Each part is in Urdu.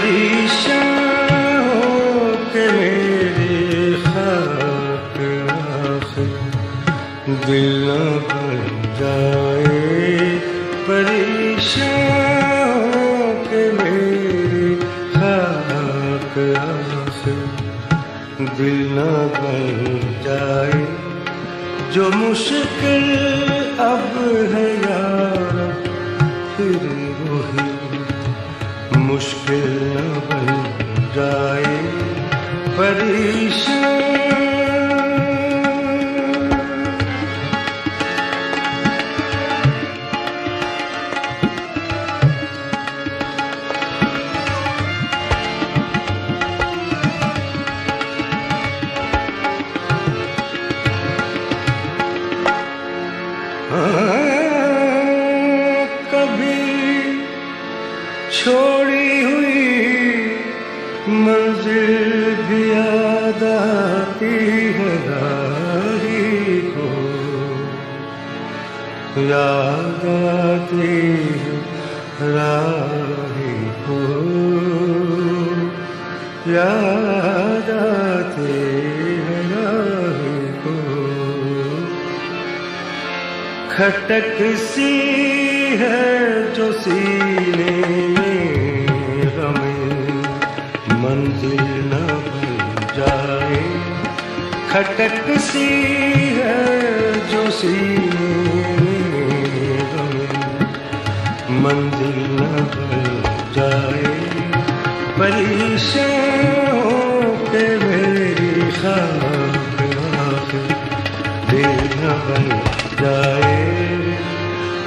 پریشان میرے خاک دل نہ بن جائے پریشان کے میرے خاک دل نہ بن جائے جو مشکل چھوڑی ہوئی منزل بھی یاد آتی ہے راہی کو۔ یاد آتی ہے راہی کو۔ یاد آتی ہے راہی کو۔ کھٹک سی ہے جو سینے میں غم منزل نہ بن جائے۔ کھٹک سی ہے جو سینے میں غم منزل نہ بن جائے۔ پریشان ہو کے میری خاک آخر دل نہ بن جائے۔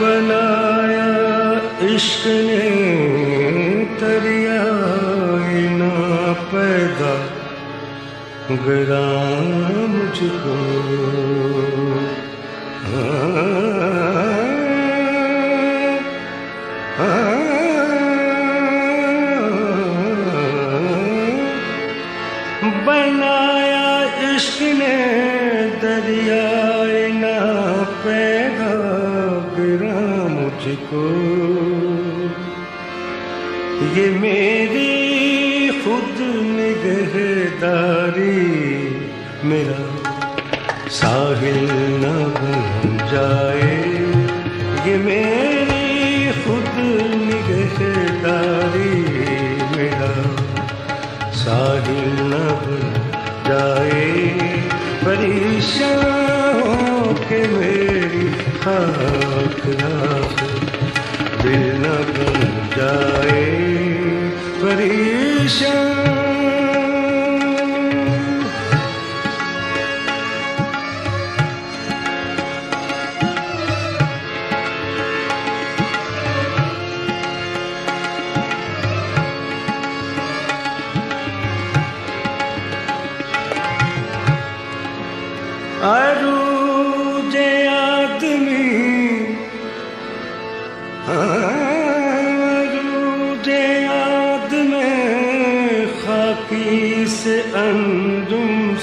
بنایا عشق نے دریا نہ پیدا گرا مجھ کو۔ بنایا کو یہ میری خود نگہداری، میرا ساحل نہ بن جائے۔ یہ میری خود نگہداری، میرا ساحل نہ بن جائے۔ پریشان ہو کے میری خاک راک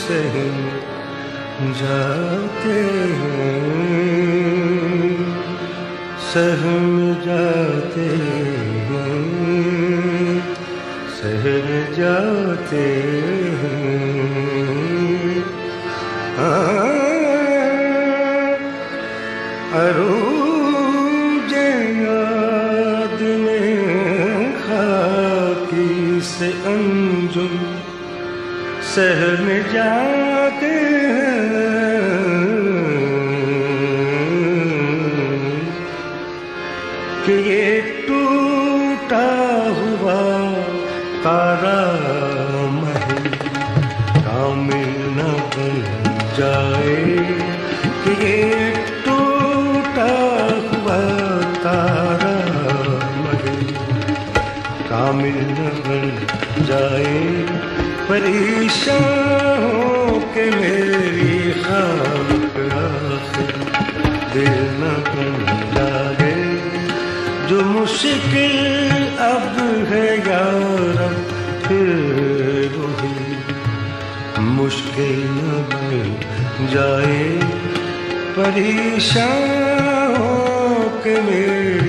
سے جاتے ہیں سہم جاتے ہیں سہر جاتے ہیں۔ عروج یاد میں خاکی سے انجم شہر میں جاتے کہ یہ ٹوٹا ہوا تارا محل کامل نہ بن جائے کہ یہ ٹوٹا ہوا تارا محل کامل نہ بن جائے پریشان ہو کہ میری خاک آخر دل نہ بن جائے جو مشکل اب ہے یارم پھر وہی۔ مشکل نہ بن جائے۔ پریشان ہو کہ میری